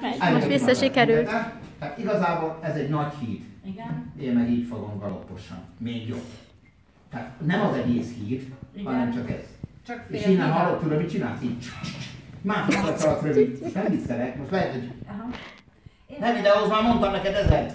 Megy. Most vissza sikerült. Tehát igazából ez egy nagy híd. Igen. Én meg így fogom galoposan. Még jobb. Tehát nem az egész híd, Igen. hanem csak ez. Csak fél És innen híd. hallott, tőle, mit csinálsz? Így. Másodszor alatt rövid. Nem viccelek, most lehet, hogy Aha. nem ide, ahhoz már mondtam neked ezer.